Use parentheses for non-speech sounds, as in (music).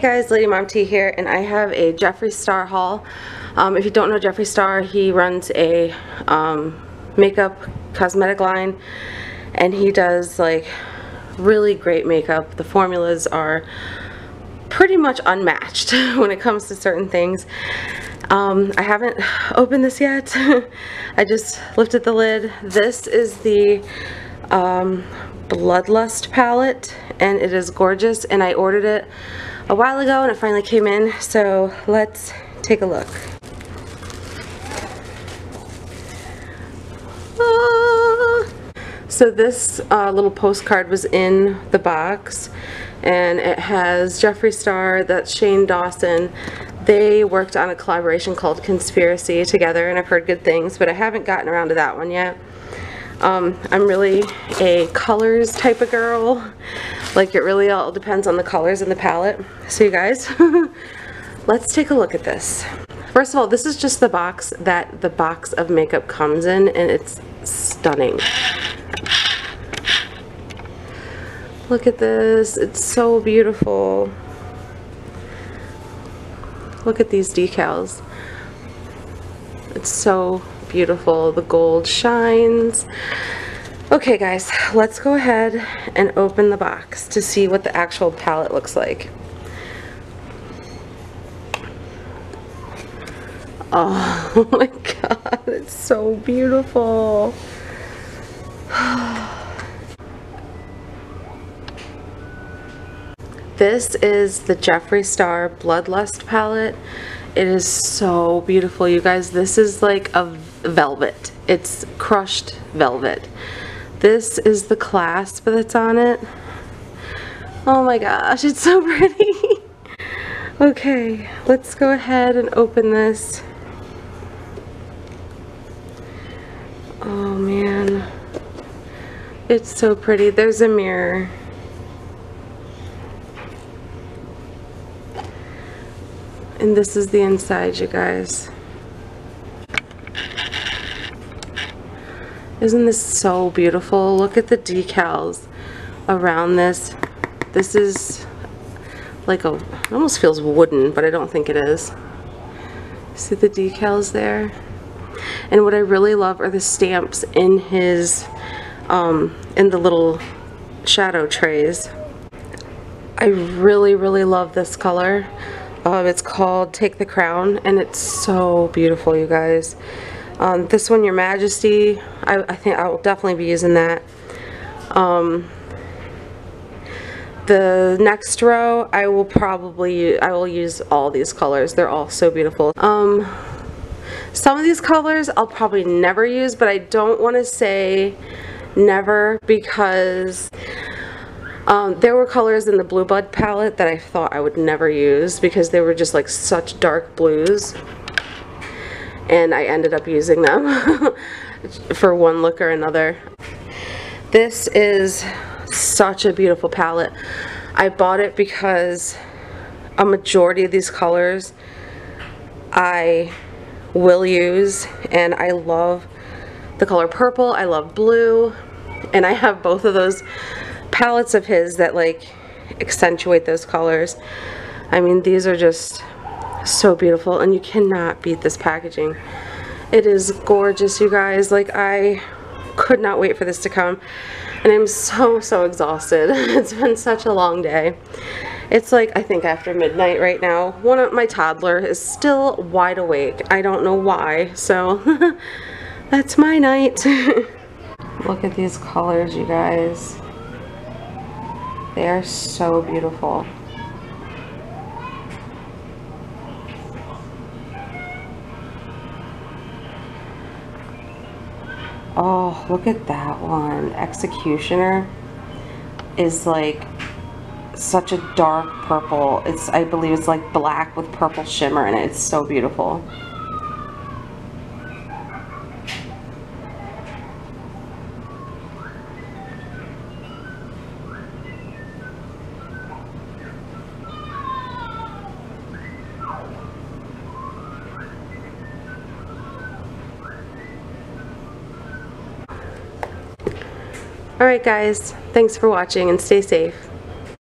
guys, Lady Mom T here, and I have a Jeffree Star haul. Um, if you don't know Jeffree Star, he runs a um, makeup cosmetic line, and he does like really great makeup. The formulas are pretty much unmatched (laughs) when it comes to certain things. Um, I haven't (sighs) opened this yet. (laughs) I just lifted the lid. This is the um, Bloodlust palette, and it is gorgeous, and I ordered it a while ago and it finally came in so let's take a look ah. so this uh, little postcard was in the box and it has Jeffree Star, that's Shane Dawson. They worked on a collaboration called Conspiracy together and I've heard good things but I haven't gotten around to that one yet. Um, I'm really a colors type of girl. Like it really all depends on the colors in the palette. So you guys, (laughs) let's take a look at this. First of all, this is just the box that the box of makeup comes in and it's stunning. Look at this, it's so beautiful. Look at these decals. It's so beautiful. The gold shines. Okay guys, let's go ahead and open the box to see what the actual palette looks like. Oh, (laughs) oh my god, it's so beautiful. (sighs) This is the Jeffree Star Bloodlust palette. It is so beautiful, you guys. This is like a velvet. It's crushed velvet. This is the clasp that's on it. Oh my gosh, it's so (laughs) pretty. okay, let's go ahead and open this. Oh man. It's so pretty. There's a mirror. And this is the inside, you guys. Isn't this so beautiful? Look at the decals around this. This is like a, almost feels wooden, but I don't think it is. See the decals there? And what I really love are the stamps in his, um, in the little shadow trays. I really, really love this color. Uh, it's called Take the Crown, and it's so beautiful, you guys. Um, this one, Your Majesty, I, I, think I will definitely be using that. Um, the next row, I will probably, I will use all these colors. They're all so beautiful. Um, some of these colors I'll probably never use, but I don't want to say never because um, there were colors in the Blue Blood palette that I thought I would never use because they were just like such dark blues and I ended up using them (laughs) for one look or another. This is such a beautiful palette. I bought it because a majority of these colors I will use and I love the color purple, I love blue, and I have both of those palettes of his that like accentuate those colors. I mean these are just so beautiful and you cannot beat this packaging. It is gorgeous you guys. Like I could not wait for this to come and I'm so so exhausted. (laughs) It's been such a long day. It's like I think after midnight right now. One of my toddler is still wide awake. I don't know why so (laughs) that's my night. (laughs) Look at these colors you guys they are so beautiful Oh, look at that one. Executioner is like such a dark purple. It's, I believe it's like black with purple shimmer in it. It's so beautiful. Alright guys, thanks for watching and stay safe.